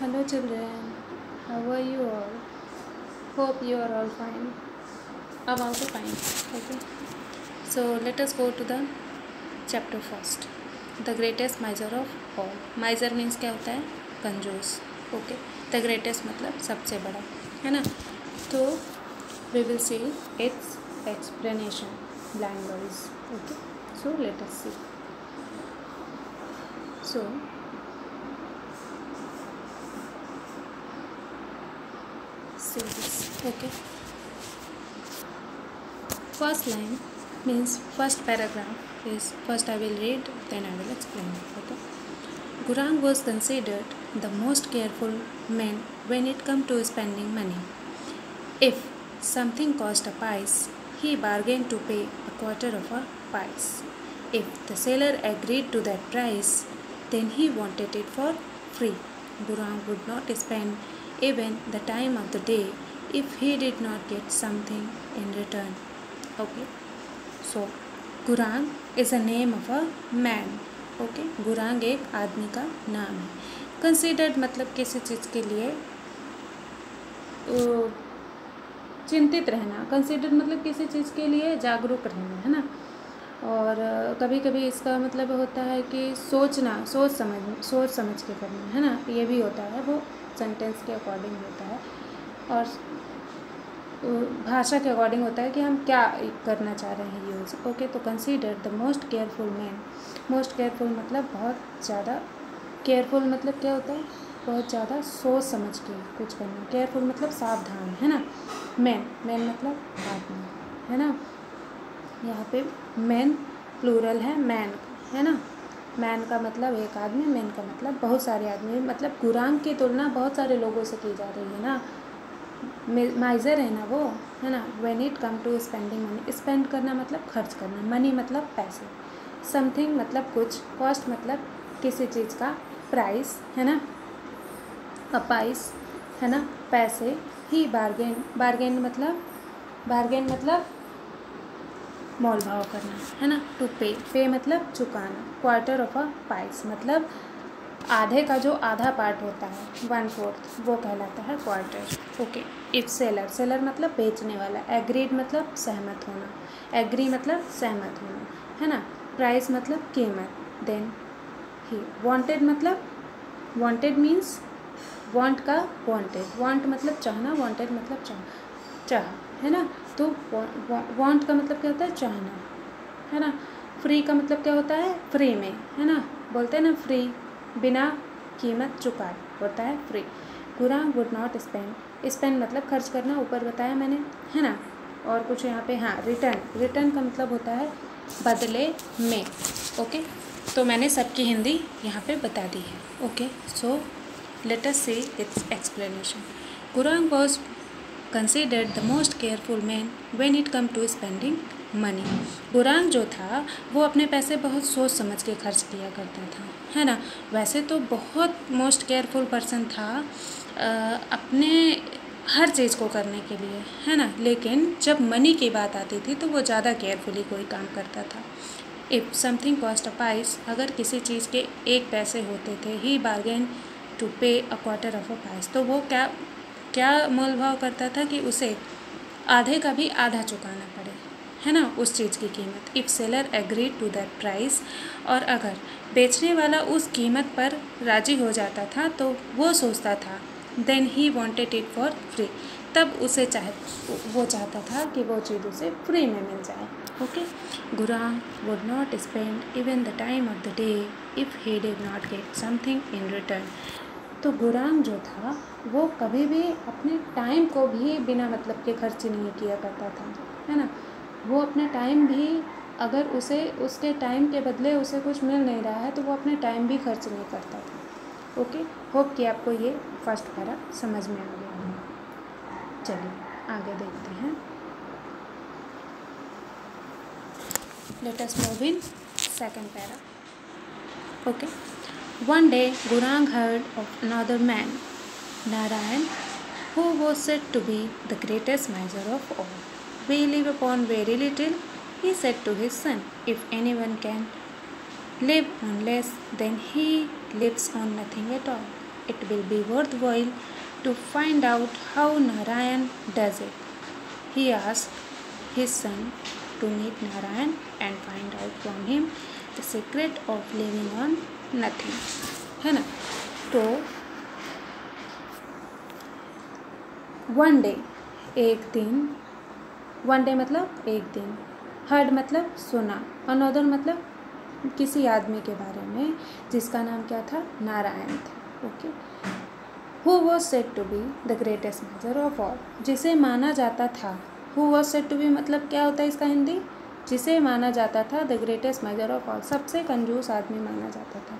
Hello children how are you all hope you are all fine about fine okay so let us go to the chapter first the greatest miser of all miser means क्या होता है? कंजूस okay the greatest मतलब सबसे बड़ा. है ना? तो we will see its explanation bland okay so let us see so this okay? First line means first paragraph is first i will read then i will explain okay? Gurang was considered the most careful man when it come to spending money. If something cost a pice he bargained to pay a quarter of a pice. If the seller agreed to that price then he wanted it for free. Gurang would not spend even the time of the day if he did not get something in return. Okay, so Gurang is a name of a man okay Gurang एक आदमी का नाम है। Considered मतलब किसी चीज़ के लिए चिंतित रहना। कंसिडर्ड मतलब किसी चीज़ के लिए जागरूक रहना है ना? और कभी कभी इसका मतलब होता है कि सोचना सोच समझ सोच समझ के करना है ना? ये भी होता है वो। सेंटेंस के अकॉर्डिंग होता है। और भाषा के अकॉर्डिंग होता है कि हम क्या करना चाह रहे हैं यूज़ ओके तो consider the most careful man most careful मतलब बहुत ज़्यादा केयरफुल मतलब क्या होता है? बहुत ज़्यादा सोच समझ के कुछ करना। केयरफुल मतलब सावधान, है ना? मैन मैन मतलब आदमी, है ना? यहाँ पे मैन प्लूरल है मैन है ना? मैन का मतलब एक आदमी, मैन का मतलब बहुत सारे आदमी। मतलब गुरांग की तुलना बहुत सारे लोगों से की जा रही है ना। माइजर है ना वो, है ना? When it come to spending money spend करना मतलब खर्च करना। मनी मतलब पैसे। समथिंग मतलब कुछ। कॉस्ट मतलब किसी चीज़ का प्राइस है ना? अपाइस है ना? पैसे ही बार्गेन बार्गेन मतलब बार्गेन मतलब मोल भाव करना, है ना? टू पे पे मतलब चुकाना क्वार्टर ऑफ़ अ पाइस मतलब आधे का जो आधा पार्ट होता है वन फोर्थ वो कहलाता है quarter okay it seller seller मतलब बेचने वाला एग्रीड मतलब सहमत होना एग्री मतलब सहमत होना, है ना? प्राइस मतलब कीमत देन ही वांटेड मतलब वांटेड मीन्स वांट का वांटेड वांट मतलब चाहना वांटेड मतलब चाह चाह, है ना? तो वांट का मतलब क्या होता है? चाहना, है ना? फ्री का मतलब क्या होता है? फ्री में, है ना? बोलते हैं ना फ्री बिना कीमत चुकाए होता है फ्री गुरा वुड नॉट स्पेंड स्पेंड मतलब खर्च करना, ऊपर बताया मैंने, है ना? और कुछ यहाँ पे हाँ रिटर्न रिटर्न का मतलब होता है बदले में, ओके? तो मैंने सबकी हिंदी यहाँ पे बता दी है, okay? So let us see its explanation Gurang was considered the most careful man when it come to spending money Gurang जो था वो अपने पैसे बहुत सोच समझ के खर्च किया करता था है ना? वैसे तो बहुत मोस्ट केयरफुल पर्सन था आ, अपने हर चीज़ को करने के लिए है ना? लेकिन जब मनी की बात आती थी तो वो ज़्यादा केयरफुली कोई काम करता था। If something cost a pice अगर किसी चीज़ के एक पैसे होते थे ही bargain to pay a quarter of a pice तो वो क्या क्या मोल भाव करता था कि उसे आधे का भी आधा चुकाना पड़े? है ना? उस चीज़ की कीमत। If seller agree to that price और अगर बेचने वाला उस कीमत पर राज़ी हो जाता था तो वो सोचता था then he wanted it for free तब उसे चाह, वो चाहता था कि वो चीज़ उसे फ्री में मिल जाए। Okay Gurang would not spend even the time of the day if he did not get something in return तो गुरांग जो था, वो कभी भी अपने टाइम को भी बिना मतलब के खर्च नहीं किया करता था, है ना? वो अपने टाइम भी अगर उसे, उसके टाइम के बदले उसे कुछ मिल नहीं रहा है तो वो अपने टाइम भी खर्च नहीं करता था। ओके होप कि आपको ये फ़र्स्ट पैरा समझ में आ गया होगा। चलिए, आगे देखते हैं। Latest move in second para okay One day, Gurang heard of another man, Narayan, who was said to be the greatest miser of all. We live upon very little, he said to his son. If anyone can live on less, then he lives on nothing at all. It will be worthwhile to find out how Narayan does it. He asked his son to meet Narayan and find out from him the secret of living on nothing है ना? तो one day एक दिन one day मतलब एक दिन. Heard मतलब सुना. अनोदर मतलब किसी आदमी के बारे में, जिसका नाम क्या था? नारायण था. Okay who was set to be the greatest major of all जिसे माना जाता था. Who was set to be मतलब क्या होता है इसका हिंदी? जिसे माना जाता था the greatest major of all सबसे कंजूस आदमी माना जाता था।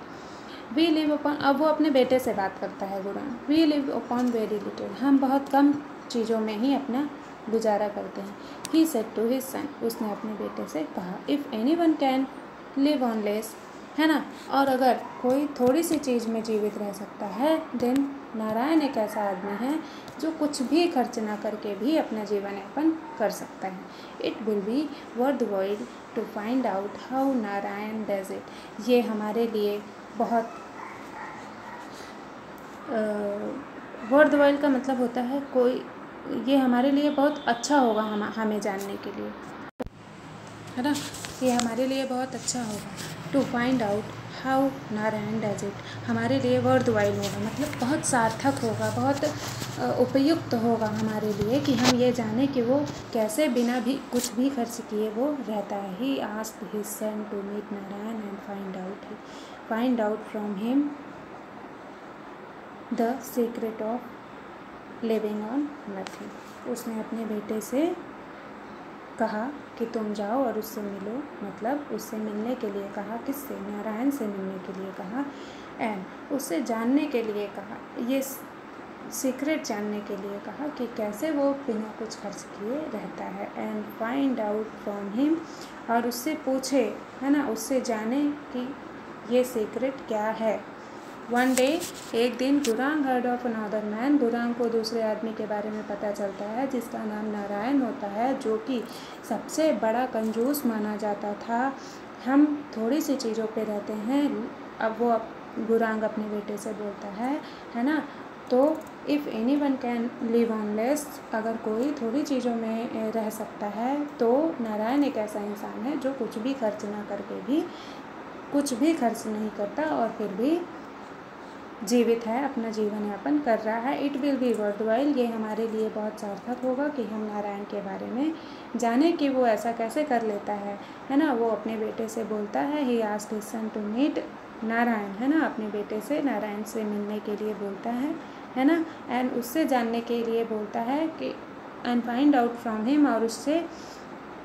वी लिव अपॉन अब वो अपने बेटे से बात करता है Guran we live upon very little हम बहुत कम चीज़ों में ही अपना गुजारा करते हैं। He set to his son उसने अपने बेटे से कहा if anyone can live on less है ना? और अगर कोई थोड़ी सी चीज़ में जीवित रह सकता है, देन नारायण एक ऐसा आदमी है जो कुछ भी खर्च ना करके भी अपना जीवन यापन कर सकता है। It will be worth world to find out how Narayan does it ये हमारे लिए बहुत वर्थ वर्ल्ड का मतलब होता है कोई, ये हमारे लिए बहुत अच्छा होगा हम, हमें जानने के लिए। है ना? ये हमारे लिए बहुत अच्छा होगा। To find out how Narayan does it हमारे लिए वर्थ वाइल होगा मतलब बहुत सार्थक होगा, बहुत उपयुक्त होगा हमारे लिए कि हम ये जाने कि वो कैसे बिना भी, कुछ भी खर्च किए वो रहता है। He ask his son to meet Narayan and find out find out from him the secret of living on nothing उसने अपने बेटे से कहा कि तुम जाओ और उससे मिलो। मतलब उससे मिलने के लिए कहा, किससे? नारायण से मिलने के लिए कहा। एंड उससे जानने के लिए कहा। ये सीक्रेट जानने के लिए कहा कि कैसे वो बिना कुछ खर्च किए रहता है। And find out from him और उससे पूछे, है ना? उससे जाने कि ये सीक्रेट क्या है? वन डे एक दिन Gurang heard of another man Gurang को दूसरे आदमी के बारे में पता चलता है, जिसका नाम नारायण होता है, जो कि सबसे बड़ा कंजूस माना जाता था। हम थोड़ी सी चीज़ों पे रहते हैं। अब वो गुरांग अपने बेटे से बोलता है है ना? तो if anyone can live on less अगर कोई थोड़ी चीज़ों में रह सकता है तो नारायण एक ऐसा इंसान है, जो कुछ भी खर्च ना करके भी, कुछ भी खर्च नहीं करता और फिर भी जीवित है, अपना जीवन यापन कर रहा है। It will be worthwhile ये हमारे लिए बहुत सार्थक होगा कि हम नारायण के बारे में जाने कि वो ऐसा कैसे कर लेता है। है ना? वो अपने बेटे से बोलता है ही ask his son to meet Narayan. है ना? अपने बेटे से नारायण से मिलने के लिए बोलता है है ना? एंड उससे जानने के लिए बोलता है कि and find out from him और उससे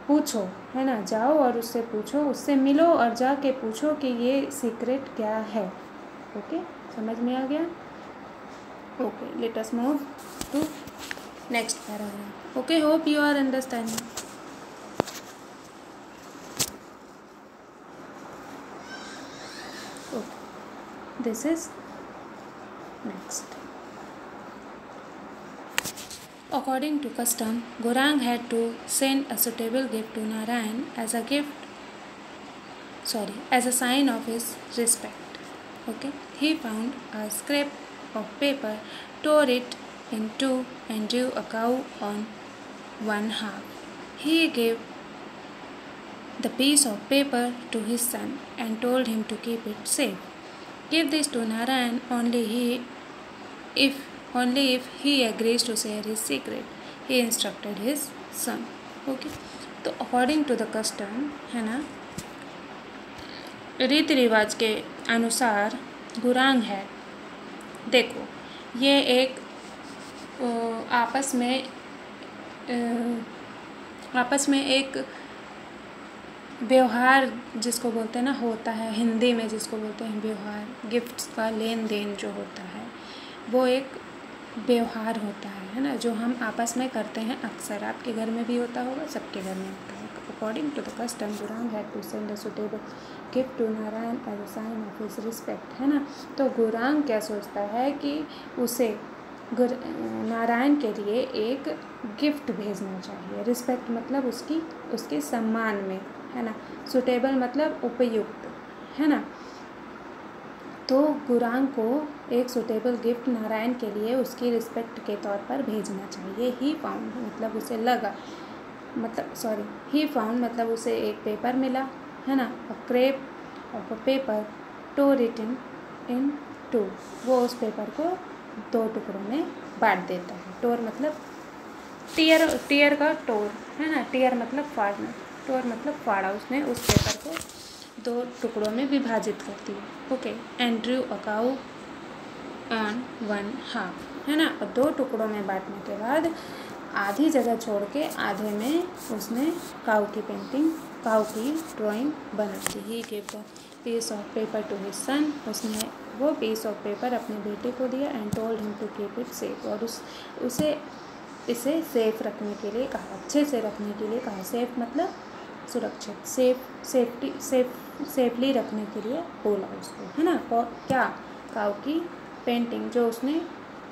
पूछो। है ना? जाओ और उससे पूछो, उससे मिलो और जाके पूछो कि ये सीक्रेट क्या है? Okay okay? समझ में आ गया? Okay let us move to next paragraph okay hope you are understanding this is next according to custom Gorang had to send a suitable gift to Narayan as a gift sorry as a sign of his respect okay he found a scrap of paper tore it in two and drew a cow on one half he gave the piece of paper to his son and told him to keep it safe give this to narayan only he if only if he agrees to share his secret he instructed his son okay तो according to the custom है ना रीति रिवाज के अनुसार गुरांग है। देखो, ये एक आपस में आपस में एक व्यवहार जिसको बोलते हैं ना, होता है। हिंदी में जिसको बोलते हैं व्यवहार गिफ्ट्स का लेन देन जो होता है, वो एक व्यवहार होता है है ना? जो हम आपस में करते हैं, अक्सर आपके घर में भी होता होगा, सबके घर में होता है। According to the custom Gurang had to send a suitable gift to Narayan as a sign of his respect है ना? तो गुरांग क्या सोचता है कि उसे गुर नारायण के लिए एक गिफ्ट भेजना चाहिए। रिस्पेक्ट मतलब उसकी, उसके सम्मान में, है ना? सुटेबल मतलब उपयुक्त, है ना? तो गुरांग को एक सुटेबल गिफ्ट नारायण के लिए उसकी रिस्पेक्ट के तौर पर भेजना चाहिए। ही फाउंड मतलब उसे लगा। मतलब सॉरी ही फाउंड मतलब उसे एक पेपर मिला, है ना? A scrap of a paper to written in to वो उस पेपर को दो टुकड़ों में बांट देता है। टोर मतलब टीयर टीयर का टोर है ना? टीयर मतलब फाड़ना टोर मतलब फाड़ा। उसने उस पेपर को दो टुकड़ों में विभाजित कर दिया। Okay and drew a cow on one half है ना? और दो टुकड़ों में बांटने के बाद आधी जगह छोड़ के आधे में उसने काऊ की पेंटिंग काऊ की ड्राइंग बना दी ही। Give piece of paper to his son उसने वो पीस ऑफ़ पेपर अपने बेटे को दिया and told him to keep it safe और उस, उसे, इसे सेफ़ रखने के लिए कहा। अच्छे से रखने के लिए कहा। सेफ़ मतलब सुरक्षित सेफ़ सेफ्टी सेफ़ सेफली रखने के लिए बोला उसको, है ना? और क्या? काव की पेंटिंग जो उसने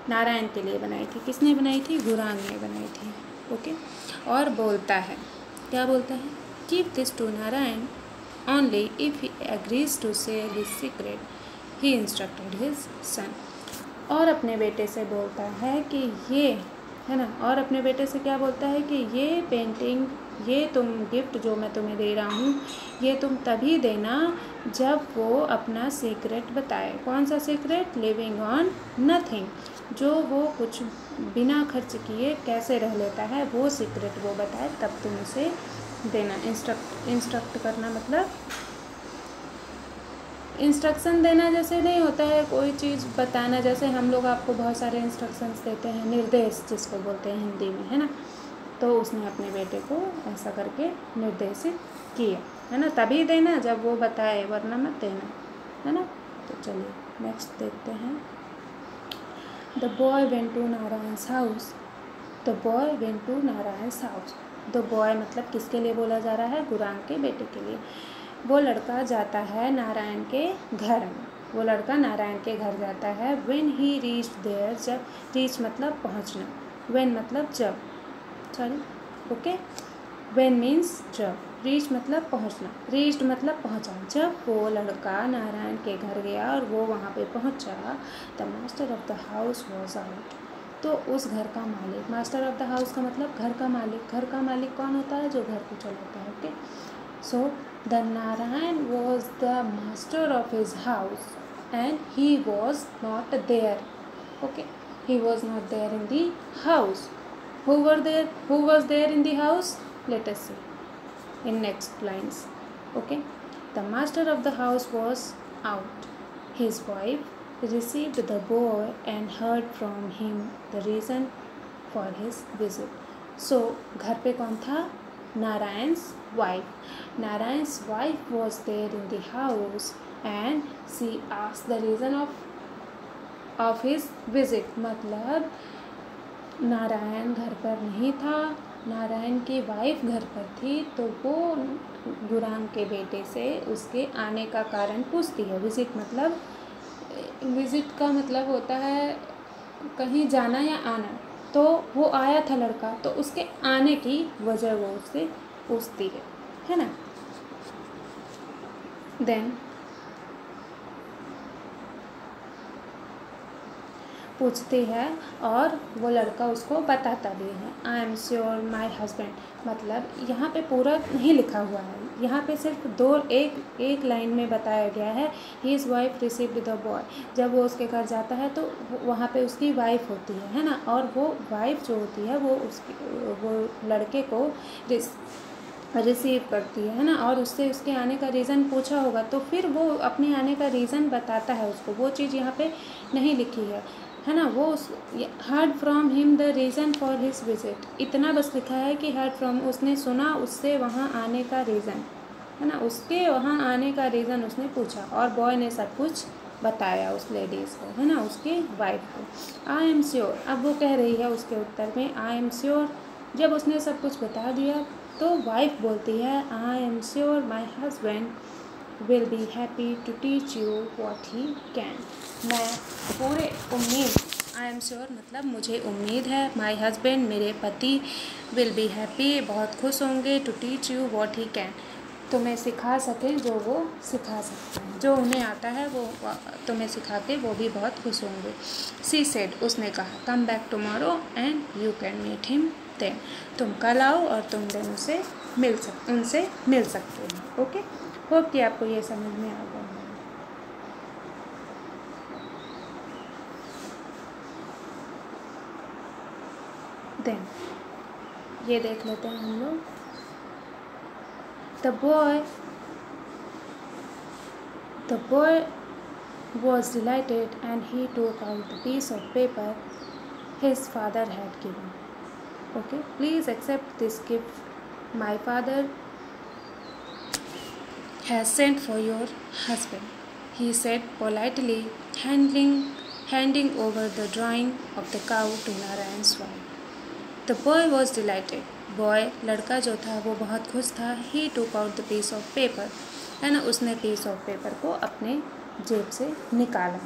नारायण के लिए बनाई थी। किसने बनाई थी? गुरांग ने बनाई थी। ओके? और बोलता है। क्या बोलता है? Keep this to Narayan only if he agrees to share his secret he instructed his son और अपने बेटे से बोलता है कि ये, है ना? और अपने बेटे से क्या बोलता है कि ये पेंटिंग ये तुम गिफ्ट जो मैं तुम्हें दे रहा हूँ, ये तुम तभी देना जब वो अपना सीक्रेट बताए। कौन सा सीक्रेट लिविंग ऑन नथिंग जो वो कुछ बिना खर्च किए कैसे रह लेता है, वो सीक्रेट वो बताए, तब तुम उसे देना। इंस्ट्रक्ट इंस्ट्रक्ट करना मतलब इंस्ट्रक्शन देना जैसे नहीं होता है, कोई चीज़ बताना। जैसे हम लोग आपको बहुत सारे इंस्ट्रक्शंस देते हैं, निर्देश जिसको बोलते हैं हिंदी में, है ना? तो उसने अपने बेटे को ऐसा करके निर्देशित किया, है ना? तभी देना जब वो बताए, वरना मत देना, है ना? तो चलिए नेक्स्ट देखते हैं। The boy went to Narayan house the boy went to Narayan house the boy मतलब किसके लिए बोला जा रहा है? गुरांग के बेटे के लिए। वो लड़का जाता है नारायण के घर में। वो लड़का नारायण के घर जाता है वेन ही रीच देयर जब रीच मतलब पहुँचना। वेन मतलब जब। सॉरी ओके वेन मीन्स जब। रीच मतलब पहुँचना। रीच्ड मतलब पहुँचा जब वो लड़का नारायण के घर गया और वो वहाँ पे पहुँचा the master of the house was out तो उस घर का मालिक मास्टर ऑफ़ द हाउस का मतलब घर का मालिक। घर का मालिक कौन होता है? जो घर को चलाता है okay so the Narayan was the master of his house and he was not there okay he was not there in the house were there? Who was there in the house? Let us see. in next lines okay the master of the house was out his wife received the boy and heard from him the reason for his visit so घर पे कौन था Narayan's wife Narayan's wife was there in the house and she asked the reason of of his visit मतलब नारायण घर पर नहीं था नारायण की वाइफ घर पर थी तो वो गुराम के बेटे से उसके आने का कारण पूछती है। विज़िट मतलब विज़िट का मतलब होता है कहीं जाना या आना। तो वो आया था लड़का तो उसके आने की वजह वो उससे पूछती है है ना? देन पूछती है और वो लड़का उसको बताता भी है I am sure my husband मतलब यहाँ पे पूरा नहीं लिखा हुआ है। यहाँ पे सिर्फ़ दो एक एक लाइन में बताया गया है his wife received the boy जब वो उसके घर जाता है तो वहाँ पे उसकी वाइफ होती है है ना? और वो वाइफ जो होती है वो उसकी, वो लड़के को रिस रिसीव करती है ना? और उससे उसके आने का रीज़न पूछा होगा तो फिर वो अपने आने का रीज़न बताता है उसको। वो चीज़ यहाँ पे नहीं लिखी है। है ना, वो heard from him the reason for his visit इतना बस लिखा है कि हर्ड फ्रॉम उसने सुना, उससे वहाँ आने का रीज़न है ना, उसके वहाँ आने का रीज़न उसने पूछा और बॉय ने सब कुछ बताया उस लेडीज़ को, है ना, उसके वाइफ को। आई एम श्योर अब वो कह रही है उसके उत्तर में आई एम श्योर जब उसने सब कुछ बता दिया तो वाइफ बोलती है I am sure my husband will be happy to teach you what he can मैं पूरे उम्मीद आई एम श्योर मतलब मुझे उम्मीद है माई हस्बैंड मेरे पति विल बी हैप्पी बहुत खुश होंगे to teach you what he can तुम्हें सिखा सकें जो वो सिखा सकते हैं। जो उन्हें आता है, वो तुम्हें सिखा के वो भी बहुत खुश होंगे। सी सेड उसने कहा come back tomorrow and you can meet him then तुम कल आओ और तुम दिन उसे मिल सक, उनसे मिल सकते हो ओके होप कि आपको ये समझ में आ गया देन, ये देख लेते हैं हम लोग। The boy the boy was delighted and he took out the piece of paper his father had given okay please accept this gift my father has sent for your husband, he said politely, handling, handing over the drawing of the cow to Narayan's wife. The boy was delighted. Boy लड़का जो था वो बहुत खुश था he took out the piece of paper है ना उसने पीस ऑफ़ पेपर को अपने जेब से निकाला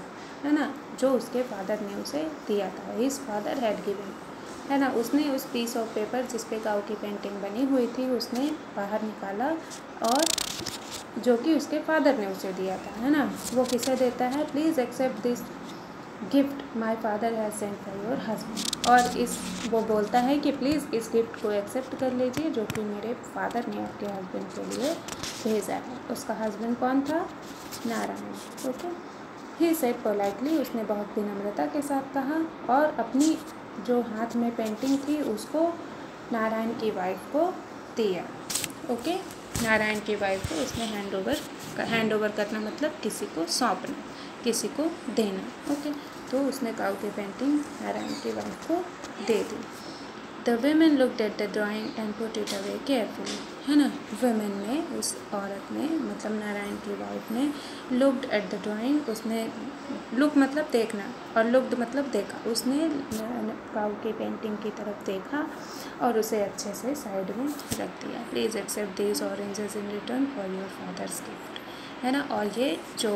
है ना जो उसके फादर ने उसे दिया था हिज फादर हैड गिवन है ना उसने उस पीस ऑफ़ पेपर जिस पे गाँव की पेंटिंग बनी हुई थी उसने बाहर निकाला और जो कि उसके फादर ने उसे दिया था, है ना? वो किसे देता है? Please accept this gift my father has sent for your husband और इस, वो बोलता है कि प्लीज़ इस गिफ्ट को एक्सेप्ट कर लीजिए, जो कि मेरे फादर ने आपके हस्बैंड के लिए भेजा है। उसका हस्बैंड कौन था? Narayan, okay? He said politely उसने बहुत विनम्रता के साथ कहा और अपनी जो हाथ में पेंटिंग थी, उसको नारायण की वाइफ को दिया, ओके? नारायण की वाइफ को उसने हैंड ओवर हैंड ओवर करना मतलब किसी को सौंपना, किसी को देना ओके तो उसने काउ की पेंटिंग नारायण की वाइफ को दे दी। The women looked at the drawing and put it away carefully है ना? वेमेन ने उस औरत ने मतलब नारायण की वाइफ ने लुकड एट द ड्राइंग उसने लुक मतलब देखना और लुकड मतलब देखा। उसने काउ की पेंटिंग की तरफ़ देखा और उसे अच्छे से साइड में रख दिया। Please accept this oranges in return for your father's gift है ना? और ये जो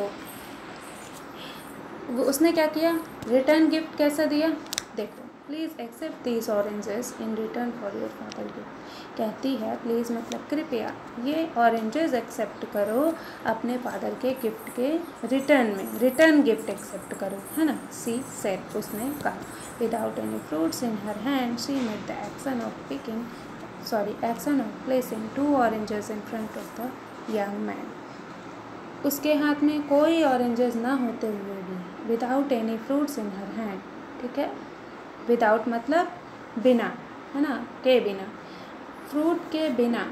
वो उसने क्या किया? रिटर्न गिफ्ट कैसा दिया? देखो please accept these oranges in return for your father gift कहती है प्लीज़ मतलब कृपया ये ऑरेंजेस एक्सेप्ट करो अपने फादर के गिफ्ट के रिटर्न में। रिटर्न गिफ्ट एक्सेप्ट करो, है ना? सी सेट उसने कहा। Without any fruits in her hand she made the action of picking sorry action of placing two oranges in front of the young man उसके हाथ में कोई ऑरेंजेस ना होते हुए भी without any fruits in her hand ठीक है? विदाउट मतलब बिना, है ना? के बिना। फ्रूट के बिना।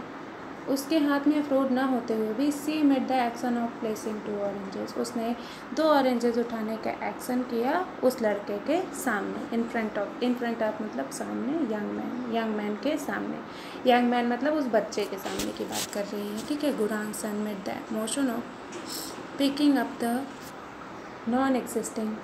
उसके हाथ में फ्रूट ना होते हुए भी she made the action of placing two oranges उसने दो ऑरेंजेस उठाने का एक्शन किया उस लड़के के सामने in front of in front of मतलब सामने यंग मैन यंग मैन के सामने। यंग मैन मतलब उस बच्चे के सामने की बात कर रही है, ठीक है? Gurang son made the motion of picking up the non existing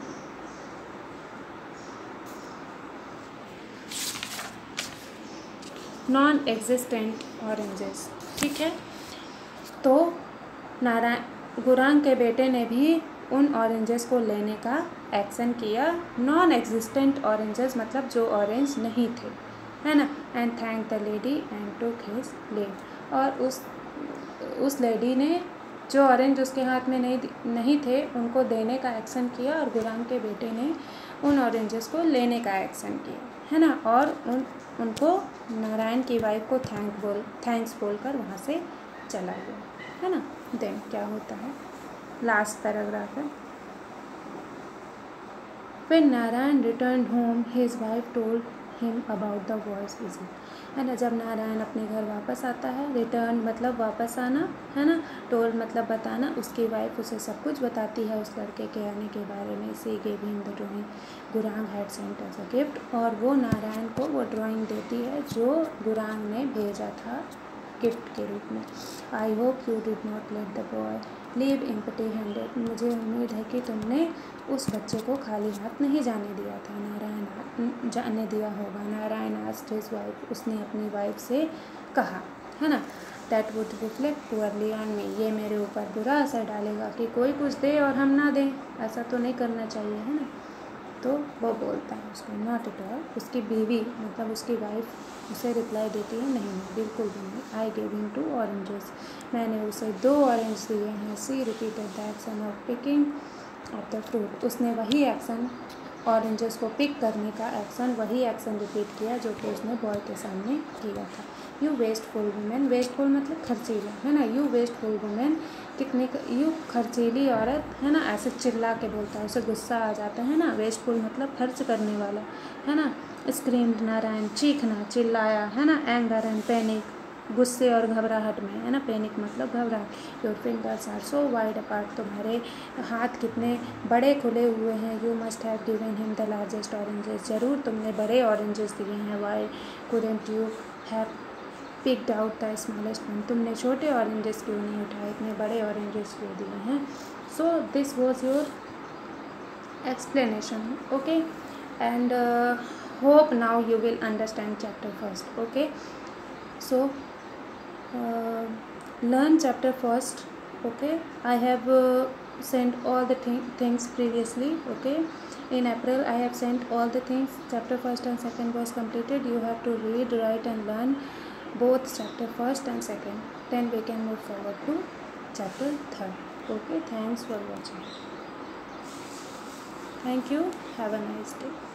non existent oranges ठीक है? तो नारायण, गुरांग के बेटे ने भी उन ऑरेंजेस को लेने का एक्शन किया। नॉन एग्जिस्टेंट ऑरेंजेस मतलब जो ऑरेंज नहीं थे, है ना? And thank the lady and took his leave और उस उस लेडी ने जो ऑरेंज उसके हाथ में नहीं नहीं थे, उनको देने का एक्शन किया और गुरांग के बेटे ने उन ऑरेंजेस को लेने का एक्शन किया। है ना? और उन, उनको नारायण की वाइफ को थैंक बोल थैंक्स बोलकर वहाँ से चला गया। है ना? देन क्या होता है? लास्ट पैराग्राफ है। फिर Narayan return home his wife told him about the boy's visit. है ना, जब नारायण अपने घर वापस आता है रिटर्न मतलब वापस आना, है ना टोल मतलब बताना, उसकी वाइफ उसे सब कुछ बताती है उस लड़के के आने के बारे में she gave him the drawing Gurang had sent as a gift और वो नारायण को वो ड्राइंग देती है, जो गुरांग ने भेजा था गिफ्ट के रूप में I hope you did not let the boy leave empty handed मुझे उम्मीद है कि तुमने उस बच्चे को खाली हाथ नहीं जाने दिया था। नारायण जाने दिया होगा। नारायण आस्ट हिज वाइफ उसने अपनी वाइफ से कहा, है ना? That would reflect poorly on me ये मेरे ऊपर बुरा असर डालेगा कि कोई कुछ दे और हम ना दें। ऐसा तो नहीं करना चाहिए, है ना? तो वो बोलता है उसको नॉट एट ऑल उसकी बीवी मतलब उसकी वाइफ उसे रिप्लाई देती है, नहीं नहीं, बिल्कुल भी नहीं। I gave him two oranges मैंने उसे दो ऑरेंज दिए हैं। She repeated the action of picking of the fruit उसने वही एक्शन ऑरेंजेस को पिक करने का एक्शन वही एक्शन रिपीट किया जो कि उसने बॉय के सामने किया था। यू वेस्टफुल वुमेन वेस्टफुल मतलब खर्चीला, है ना? यू वेस्टफुल वुमेन कितने यू खर्चीली औरत, है ना? ऐसे चिल्ला के बोलता है, उसे गुस्सा आ जाता है ना? वेस्टफुल मतलब खर्च करने वाला, है ना? स्क्रीम्ड नारायण चीखना चिल्लाया, है ना? एंगर एंड पैनिक गुस्से और घबराहट में, है ना? पैनिक मतलब घबराहट। Your fingers are so wide apart तुम्हारे हाथ कितने बड़े खुले हुए हैं। You must have given him the largest oranges ज़रूर तुमने बड़े ऑरेंजेस दिए हैं। Why couldn't you have picked out the smallest one तुमने छोटे ऑरेंजेस क्यों नहीं उठाए? इतने बड़े ऑरेंजेस क्यों दिए हैं? So this was your explanation okay and hope now you will understand chapter first okay so learn chapter first okay? I have uh, sent all the th things previously okay? In april i have sent all the things chapter first and second was completed. You have to read write and learn both chapter first and second. Then we can move forward to chapter third okay? Thanks for watching. Thank you. Have a nice day